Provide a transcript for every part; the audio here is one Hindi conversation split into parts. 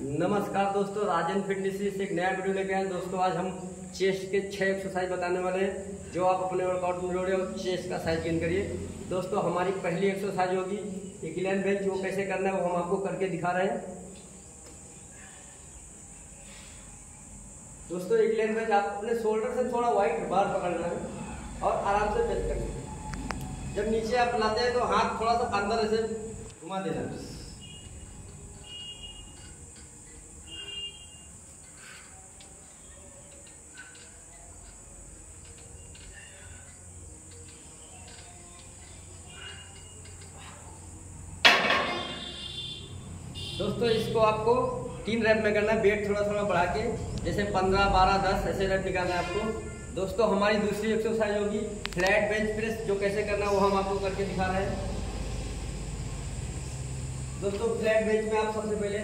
नमस्कार दोस्तों, राजन फिटनेस से एक नया वीडियो लेके आए दोस्तों, आज हम चेस्ट के छह एक्सरसाइज बताने वाले हैं, जो आप अपने वर्कआउट में जोड़े और चेस्ट का साइज़ गेन करिए। दोस्तों, हमारी पहली एक्सरसाइज होगी इक्लेन बेंच वो कैसे करना है, वो हम आपको करके दिखा रहे हैं। दोस्तों इक्लेन बेंच आप अपने शोल्डर से थोड़ा वाइट बार पकड़ना है और आराम से बेंच करना है। जब नीचे आप लाते हैं तो हाथ थोड़ा सा अंदर ऐसे घुमा देना दोस्तों, इसको आपको तीन रैप में करना है। वेट थोड़ा थोड़ा बढ़ा के, जैसे पंद्रह, बारह, दस, ऐसे रैप निकालना है आपको। दोस्तों, हमारी दूसरी एक्सरसाइज होगी फ्लैट बेंच प्रेस जो कैसे करना है, वो हम आपको करके दिखा रहे हैं। दोस्तों फ्लैट बेंच में आप सबसे पहले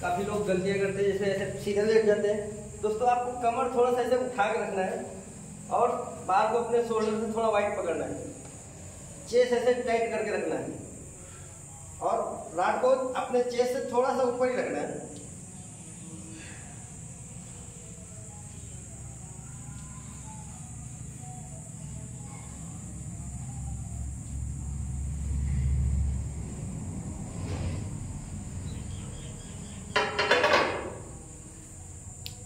काफ़ी लोग गलतियाँ करते हैं, जैसे ऐसे सीधे लेट जाते हैं। दोस्तों, आपको कमर थोड़ा सा ऐसे उठा के रखना है और बार को अपने शोल्डर से थोड़ा वाइट पकड़ना है। चेस ऐसे टाइट करके रखना है। और राड को अपने चेस्ट से थोड़ा सा ऊपर ही रखना है।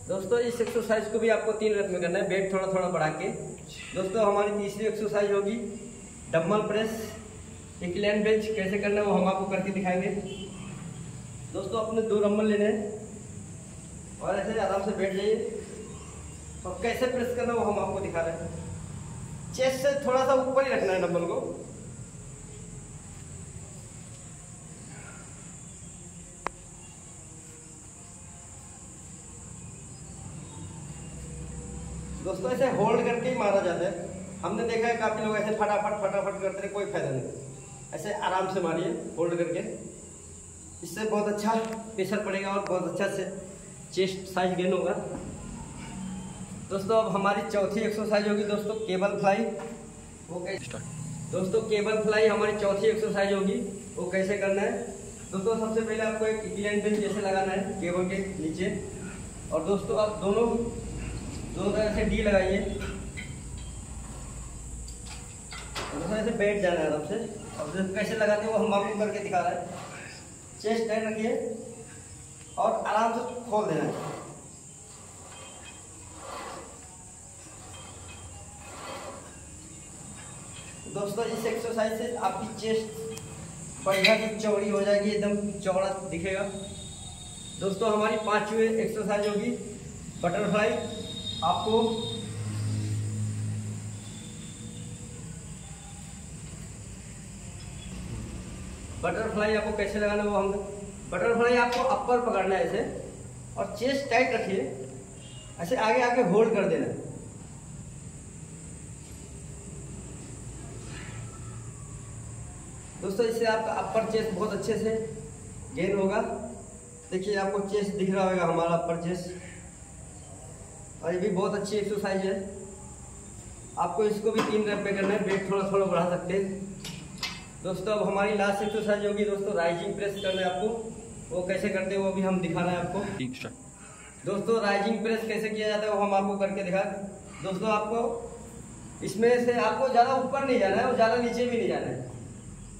दोस्तों, इस एक्सरसाइज को भी आपको तीन रत में करना है। वेट थोड़ा थोड़ा बढ़ा के। दोस्तों, हमारी तीसरी एक्सरसाइज होगी डम्बल प्रेस इंक्लाइन बेंच कैसे करना है वो हम आपको करके दिखाएँगे। दोस्तों अपने दो डम्बल लेने और ऐसे आराम से बैठ जाइए। और कैसे प्रेस करना है वो हम आपको दिखा रहे हैं। चेस्ट से थोड़ा सा ऊपर ही रखना है डम्बल को। दोस्तों, ऐसे होल्ड करके ही मारा जाता है। हमने देखा है काफ़ी लोग ऐसे फटाफट फटाफट करते हैं कोई फ़ायदा नहीं। ऐसे आराम से मारिए होल्ड करके। इससे बहुत अच्छा प्रेशर पड़ेगा और बहुत अच्छा से चेस्ट साइज़ गेन होगा। दोस्तों अब हमारी चौथी एक्सरसाइज होगी दोस्तों केबल फ्लाई वो कैसे दोस्तों केबल फ्लाई हमारी चौथी एक्सरसाइज होगी। वो कैसे करना है? दोस्तों सबसे पहले आपको एक इक्लेन बेंच जैसे लगाना है केबल के नीचे। और दोस्तों आप दोनों दोनों तरह से डी लगाइए। ऐसे बैठ जाना है आराम से। और जैसे कैसे लगाते हैं वो हम आपको करके दिखा रहे हैं। चेस्ट टाइट रखिए और आराम से खोल देना है। दोस्तों, इस एक्सरसाइज से आपकी चेस्ट बढ़िया की चौड़ी हो जाएगी, एकदम चौड़ा दिखेगा। दोस्तों, हमारी पांचवी एक्सरसाइज होगी बटरफ्लाई आपको बटरफ्लाई आपको कैसे लगाना वो हम बटरफ्लाई आपको अपर पकड़ना है ऐसे और चेस्ट टाइट रखिए। ऐसे आगे आगे होल्ड कर देना। दोस्तों, इससे आपका अपर चेस्ट बहुत अच्छे से गेन होगा। देखिए, आपको चेस्ट दिख रहा होगा, हमारा अपर चेस्ट और ये भी बहुत अच्छी एक्सरसाइज है। आपको इसको भी तीन रैप पे करना है वेट थोड़ा थोड़ा बढ़ा सकते हैं। दोस्तों अब हमारी लास्ट एक्सरसाइज होगी। दोस्तों राइजिंग प्रेस करना है आपको। वो कैसे करते हैं वो भी हम दिखाना है आपको। दोस्तों राइजिंग प्रेस कैसे किया जाता है वो हम आपको करके दिखा। दोस्तों आपको इसमें से आपको ज़्यादा ऊपर नहीं जाना है और ज़्यादा नीचे भी नहीं जाना है।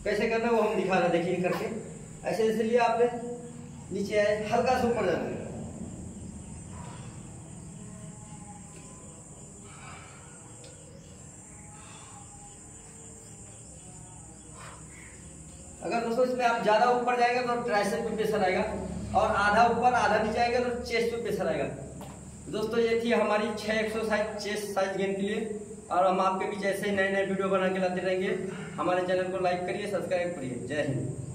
कैसे करना है वो हम दिखा रहे हैं देखिए करके। ऐसे इसलिए आपने नीचे आए हल्का से ऊपर जाना है। अगर दोस्तों इसमें आप ज़्यादा ऊपर जाएँगे तो ट्राइसेप पे प्रेशर आएगा और आधा ऊपर, आधा नीचे आएगा तो चेस्ट पे प्रेशर आएगा। दोस्तों ये थी हमारी छह एक्सरसाइज चेस्ट साइज़ गेन के लिए और हम आपके बीच ऐसे ही नए नए वीडियो बना के लाते रहेंगे। हमारे चैनल को लाइक करिए सब्सक्राइब करिए। जय हिंद।